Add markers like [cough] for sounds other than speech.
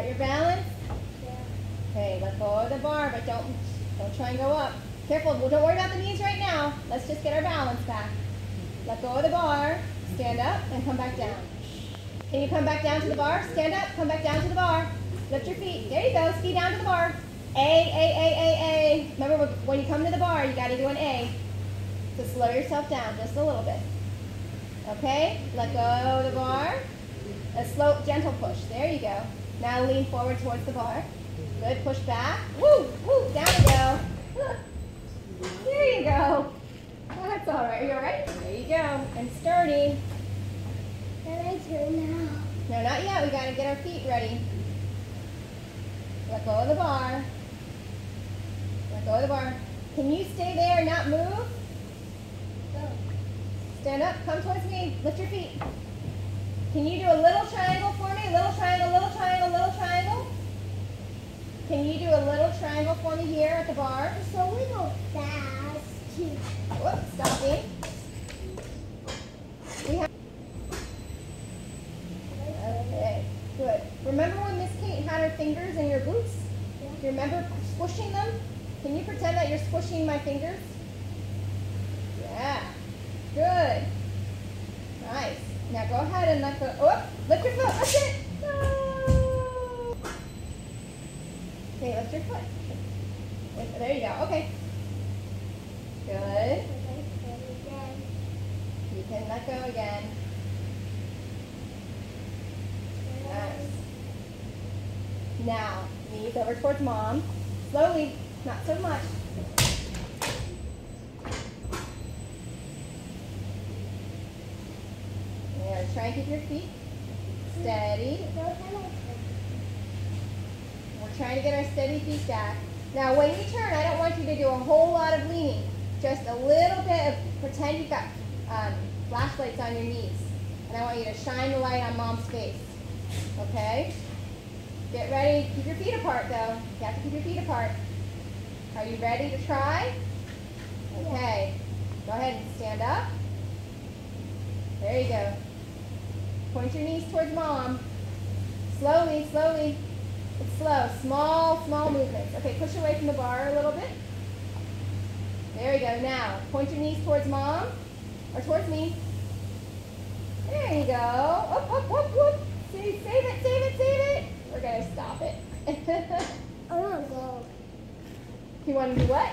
Got your balance? Yeah. Okay, let go of the bar, but don't don't try and go up. Careful, well, don't worry about the knees right now. Let's just get our balance back. Let go of the bar, stand up, and come back down. Can you come back down to the bar? Stand up, come back down to the bar. Lift your feet. There you go. Ski down to the bar. A, A, A, A, A. Remember, when you come to the bar, you got to do an A. So slow yourself down just a little bit. Okay? Let go of the bar. A slow, gentle push. There you go. Now lean forward towards the bar. Good. Push back. Woo! Woo! Down you go. There you go. That's all right. Are you all right? There you go. And sturdy. Can I turn now? No, not yet. We got to get our feet ready. Let go of the bar. Let go of the bar. Can you stay there and not move? Stand up. Come towards me. Lift your feet. Can you do a little triangle for me? Little triangle, little triangle, little triangle. Can you do a little triangle for me here at the bar? So we go fast. Whoops, stopping. We have. Okay, good. Remember when Miss Kate had her fingers in your boots? Do you remember squishing them? Can you pretend that you're squishing my fingers? Yeah. Good. Nice. Now go ahead and let go. Oh, lift your foot. Lift it. No. Okay, your foot. There you go. Okay. Good. You can let go again. Nice. Now, knees over towards mom. Slowly, not so much. Try and keep your feet steady. Trying to get our steady feet back. Now, when you turn, I don't want you to do a whole lot of leaning. Just a little bit of, pretend you've got um, flashlights on your knees. And I want you to shine the light on mom's face. Okay? Get ready. Keep your feet apart, though. You have to keep your feet apart. Are you ready to try? Okay. Go ahead and stand up. There you go. Point your knees towards mom. Slowly, slowly. It's slow. Small, small movements. Okay, push away from the bar a little bit. There you go. Now, point your knees towards mom or towards me. There you go. Whoop, whoop, whoop, whoop. See, save it, save it, save it. We're going to stop it. [laughs] I want to go. you want to do what?